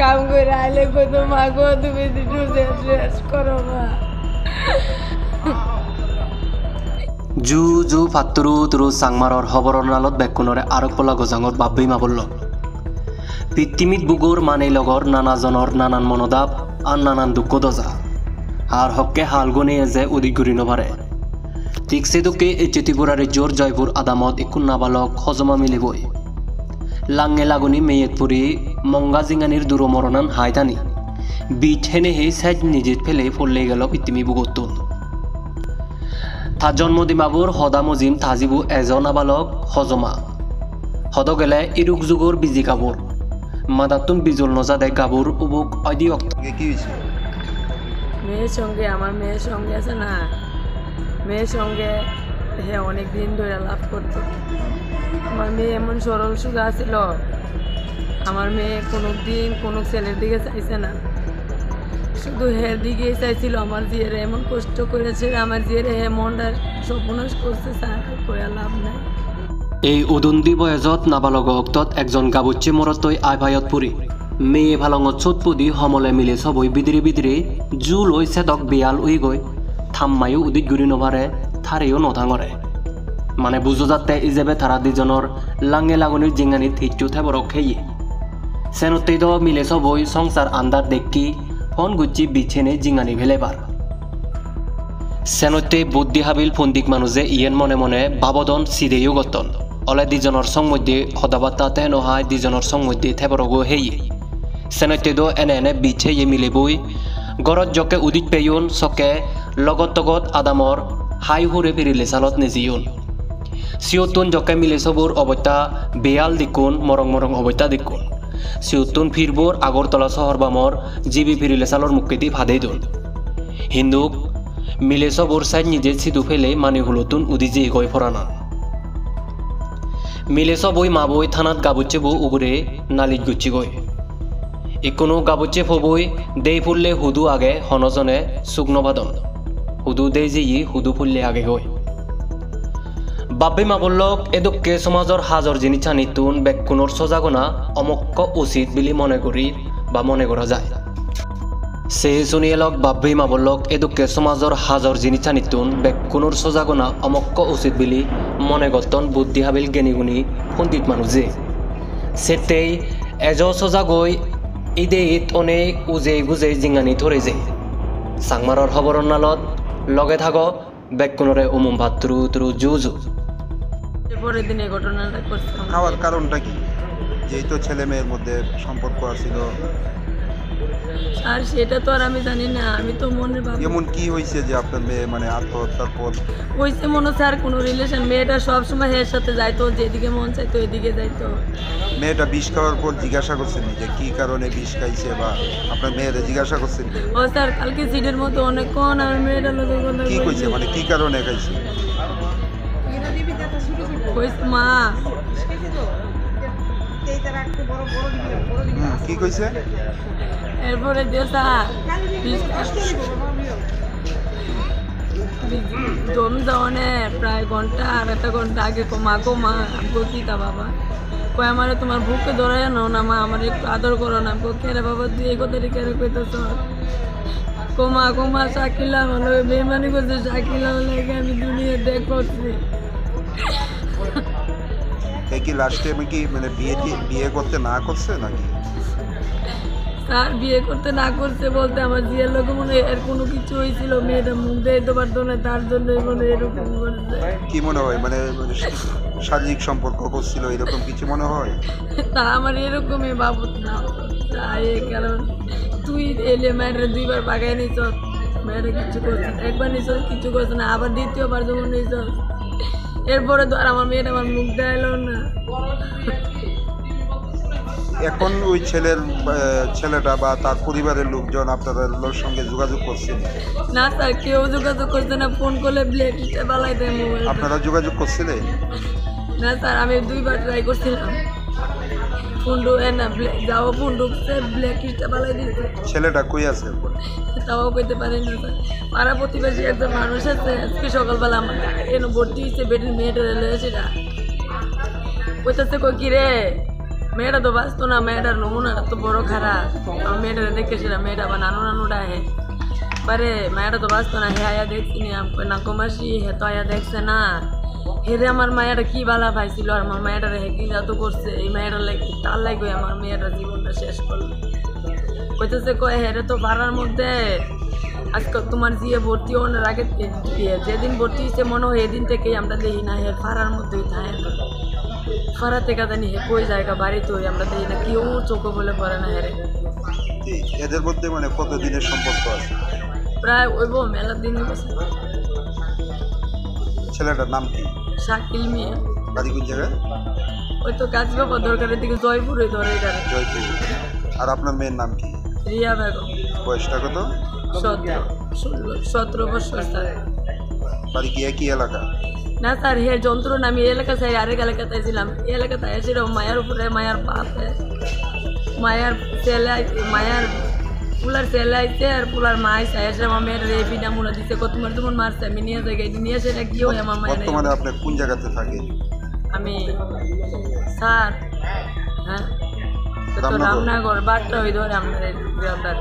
কাম করে আইলে কত মা তুমি করো জু জু, ফাত্তুরু, তুরু চাংমাৰৰ খবৰৰ নালত বেকুণৰে আৰক পলা গজাঙত বাব্বি মাবল্ল পৃথিৱীত বুগুৰ মানেই লগৰ, নানাজনৰ নানান মনোদাপ আর নানান দুঃখ দজা। আর হককে হালগুনে যে ঘুরি নভারে ঠিক সেদুকে এই চেতিপুরারে জোর জয়পুর আদামত ইকুন নাবালক হজমা মিলিবই। লাঙ্গে লাগুনি মেয়েতপুরি মঙ্গা জিঙ্গানির দূর মরণান হায়দানি বিট হেনে হে সাইড নিজে ফেলে ফললে গেল পৃথিবী বুগতুন তা জন্মদিমাবুর হদা মজিম তাজিবু এজন আবালক হজমা হদ গেলে ইরুক যুগর বিজি কাবুর মাদাতুন বিজুল নজাদে গাবুর উবুক অদি অক্ত কি হয়েছে মেয়ের সঙ্গে আমার মেয়ের সঙ্গে আছে না মেয়ের সঙ্গে হে অনেক দিন ধরে লাভ করতো আমার মেয়ে এমন সরল সুগা ছিল আমার মেয়ে কোনো দিন কোনো ছেলের দিকে চাইছে না। শুধু হের দিকেই চাইছিল আমার জিয়েরে। এমন কষ্ট করেছে আমার জিয়েরে হে মনটা সপনাশ করছে কয়া লাভ নাই। এই উদুন্দি বয়জত নাবালক অক্তত একজন গাবুচ্চি মরতৈ আইভায়ত পুরি মেয়ে ভালঙত চোটপুদি সমলে মিলে সবই বিদিৰি বিদিৰি জু লৈ চেদক বিয়াল উই গৈ। থাম্মায়ো উদিত গুৰি নভাৰে, থাৰেও নথাঙৰে মানে বুজো যাতে ইজেবে থাৰা দুজনৰ লাঙে লাগুনিৰ জিঙানিত হিট্টু থেবৰক খেয়ে। চেনতেই দ মিলে সবই সংসার আন্দার দেখি ফোন গুচ্ছি বিছেনে জিঙানি ভেলেবার চেনতে বুদ্ধি হাবিল ফন্দিক মানুষে ইয়েন মনে মনে বাবদন চিদেও গতন। অলে দিজনৰ সং মধ্যে সদাবাত্তা তে নহাই দিজনৰ সং মধ্যে থেবরগো হেয়ে। চেনতে দ এনে এনে বিছে ইয়ে মিলে বই গরত জকে উদিত পেয়ন, চকে লগত তগত আদামৰ হাই হুৰে ফিৰিলে চালত নেজিয়ন। চিয়তুন জকাই মিলে চবৰ অৱত্যা বেয়াল দেখোন মৰং মৰং অৱত্যা দেখোন চিয়তুন ফিৰবোৰ আগৰতলা চহৰ বামৰ জীৱী ফিৰিলে চালৰ মুকেদি ভাদেই দোল হিন্দুক মিলে চবৰ চাই নিজে চিদু ফেলে মানি হুলতুন উদি যি গৈ ফৰা না মিলে মা বৈ থানাত গাবুচে বৌ উবৰে নালিত গুচি গৈ ইকোনো গাবুচে ফবৈ দেই ফুললে সুধু আগে হনজনে চুগ্নবাদন সুধু দেই যি সুধু ফুৰলে আগে গৈ বাব্বি মাবল্লক এদুকে সমাজৰ হাজৰ জিনিস চানিতুন বেকুণৰ সজাগনা অমক্ক উচিত বুলি মনে কৰি বা মনে কৰা যায়। সে শুনিয়েলক বাব্বি মাবল্লক এদুকে সমাজৰ হাজৰ জিনিস চানিতুন বেকুণৰ সজাগনা অমক্ক উচিত বুলি মনে গতন বুদ্ধি হাবিল গেনিগুনি পণ্ডিত মানুহে সেতেই এজ সজাগৈ ইত অনেক উজে গুজে জিঙানি ধৰে যে। চাংমাৰৰ খবৰৰ নালত লগে থাক বেকুণৰে উমুম ভাত তুৰু জু জু। পরের দিন এই ঘটনাটা করছিলাম খাওয়ার কারণটা কি? যেই তো ছেলে মেয়ের মধ্যে সম্পর্ক আছিল। আর সেটা তো আর আমি জানি না আমি তো মনে ভাবি। এমন কি হয়েছে যে আপনার মেয়ে মানে আত্মহত্যার পর? হয়েছে মনে হচ্ছে আর কোনো রিলেশন মেয়েটা সবসময় এর সাথে যাইতো যেদিকে মন চাইতো এদিকে যাইতো। মেয়েটা বিষ খাওয়ার পর জিজ্ঞাসা করছেন যে কি কারণে বিষ খাইছে বা আপনার মেয়েরা জিজ্ঞাসা করছেন? ও স্যার কালকে সিটের মতো অনেকক্ষণ আমার মেয়েটা লোকের কি কইছে? মানে কি কারণে খাইছে? মা। কি কইছে? এরপরে স্যার দম যাওয়ানে প্রায় ঘণ্টা আর একটা ঘণ্টা আগে মা গো মা আমগো তা বাবা? কই আমারে তোমার বুকে ধরায় নাও না মা আমার একটু আদর করো না। আমগো কে রে বাবা তুই এই কথা রে কে রে কইতেছ কোমা কোমা শাকিলা হলো বেমানি করছে শাকিলা হলে আমি দুনিয়া দেখ করছি কি লাস্টে আমি কি মানে বিয়ে বিয়ে করতে না করছে নাকি? স্যার বিয়ে করতে না করছে বলতে আমার জিয়ার লোক মনে এর কোনো কিছু হয়েছিল মেয়েটা মুখ দিয়ে পারতো না তার জন্য মনে এরকম করছে। কি মনে হয়? মানে মানে শারীরিক সম্পর্ক করছিল এরকম কিছু মনে হয়? তা আমার এরকমই বাবদ না। তাই কারণ তুই এলে মেয়েটা দুইবার বাগায় নিছ মেয়েটা কিছু করছে। একবার নিছ কিছু করছে না। আবার দ্বিতীয়বার যখন নিছ এরপরে তো আর আমার মেয়েটা আমার মুখ দেখাল না। এখন ওই ছেলের ছেলেটা বা তার পরিবারের লোকজন আপনাদের সঙ্গে যোগাযোগ করছে? না স্যার কেউ যোগাযোগ করছে না ফোন করলে ব্লেক বালাই দেয় মোবাইল আপনারা যোগাযোগ করছিলেন? না স্যার আমি দুইবার ট্রাই করছিলাম। ফোন ঢুকে না যাও ফোন ঢুকছে ব্ল্যাক লিস্টটা বালাই দিচ্ছে ছেলেটা কই আছে? তাও কইতে পারি না স্যার। পাড়া প্রতিবেশী একজন মানুষ আছে আজকে সকালবেলা আমার এনে ভর্তি হয়েছে বেটির মেয়েটা রেলে সেটা কইতেছে কই কি রে? মেয়েটা তো বাঁচতো না মেয়েটার নমুনাটা তো বড় খারাপ। আমার মেয়েটা দেখেছিলাম মেয়েটা আবার নানু নানুটা হে পারে মেয়েটা তো বাঁচতো না হে আয়া দেখছি নি না কমাসি হে তো আয়া দেখছে না। হেরে আমার মায়েরা কি বালা পাইছিল আর আমার মেয়েটা হে কি জাত করছে? এই মেয়েটা লাগে তার লাগবে আমার মেয়েটা জীবনটা শেষ করল। কইতেছে কয় হেরে তো পাড়ার মধ্যে। আজকে তোমার জিয়ে ভর্তি হওয়ার আগে যেদিন ভর্তি হয়েছে মনে হয় এদিন থেকেই আমরা দেখি না হে ফাড়ার মধ্যেই থাকে। ফাড়া থেকে জানি হে কই জায়গা বাড়িতে হই আমরা দেখি না কেউ চোখে বলে পড়ে না হেরে। এদের মধ্যে মানে কত দিনের সম্পর্ক আছে? প্রায় ওইব মেলার দিন ছেলেটার নাম কি? শাকিল মিয়া। বাড়ি কোন জায়গায়? ওই তো কাজ বাবা দরকারের দিকে জয়পুরে ধরে এটারে জয়পুর। আর আপনার মেয়ের নাম কি? রিয়া বেগম। বয়সটা কত? সতেরো সতেরো বছর স্যার বাড়ি কি একই এলাকা? না স্যার হে যন্ত্রণা আমি এলাকা চাই আরেক এলাকাতে ছিলাম। এলাকাতে এসেছিলাম মায়ের উপরে মায়ের বাপ। মায়ের ছেলে মায়ের পুলার ছেলে আইছে আর পুলার মা আইসে এসে আমার মেয়ের বিনা মুলা দিছে কত মার তোমার মারছে আমি নিয়ে যাই গাইডি নিয়ে সেটা কি হয় আমার মায়ের? বর্তমানে আপনি কোন জায়গাতে থাকেন? আমি স্যার হ্যাঁ? তো রামনগর? বারটা ওই ধরে আমাদের গ্রামটার